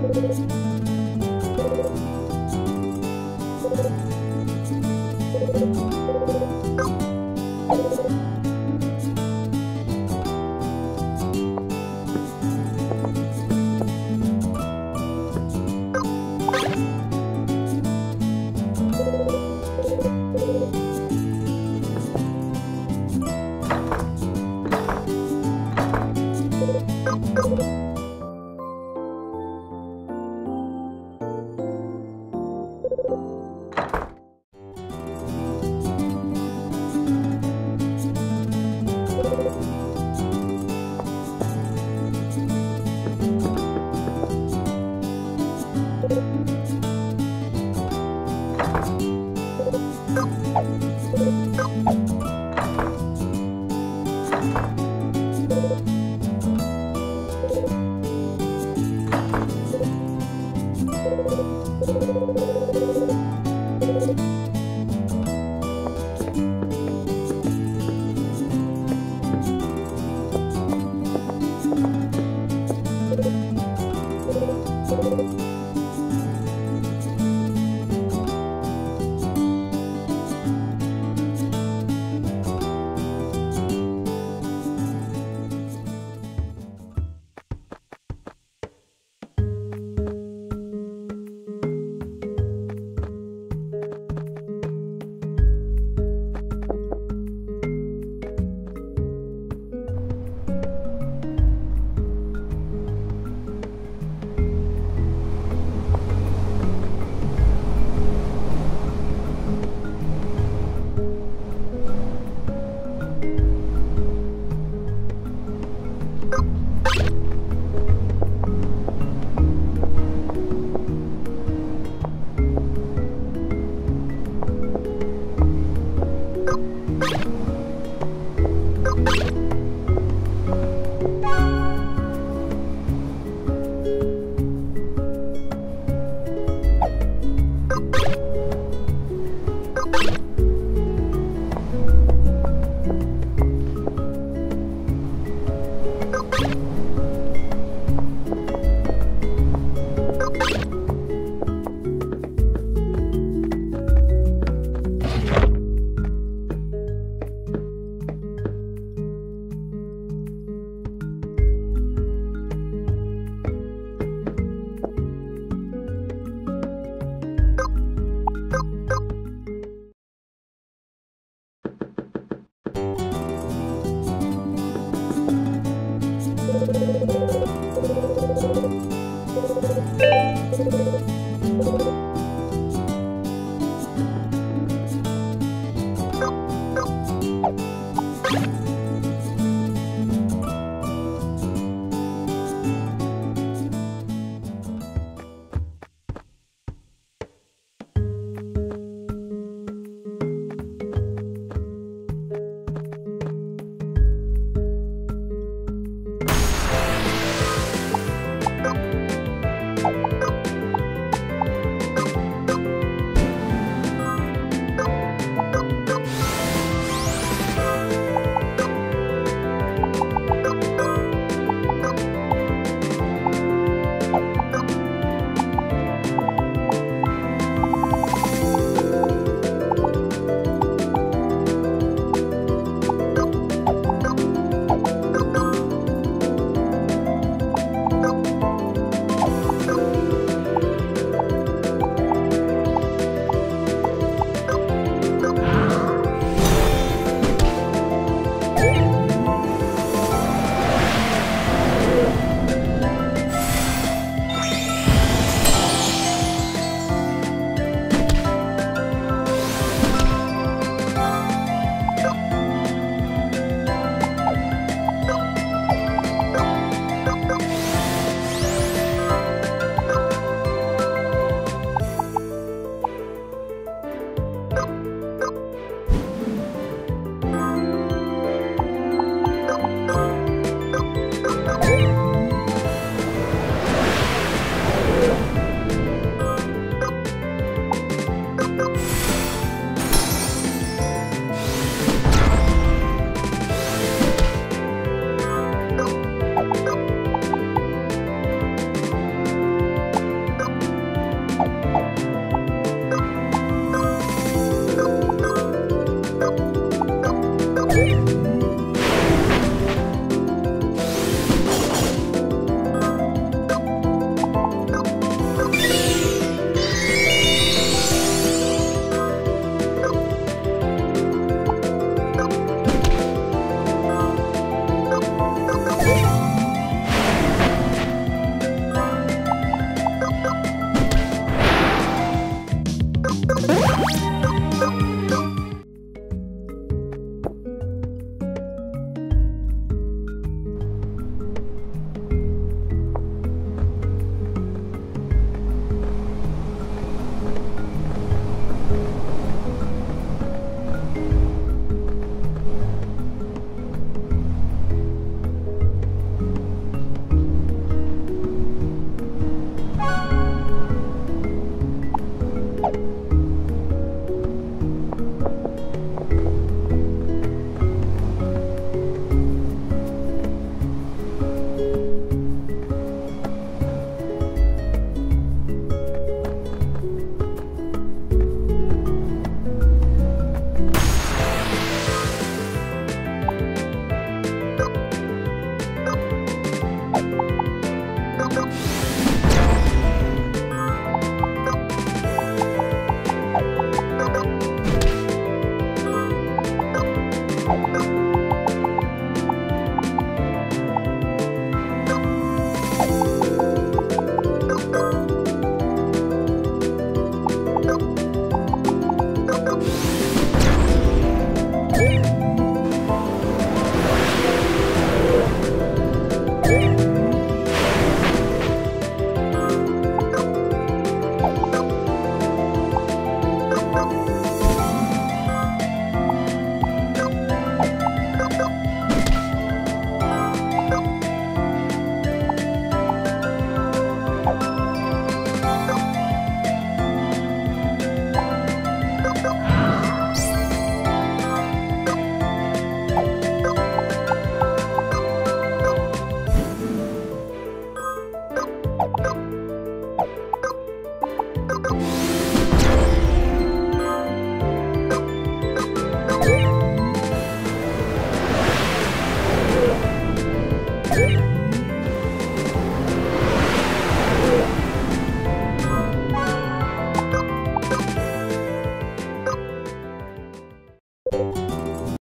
Música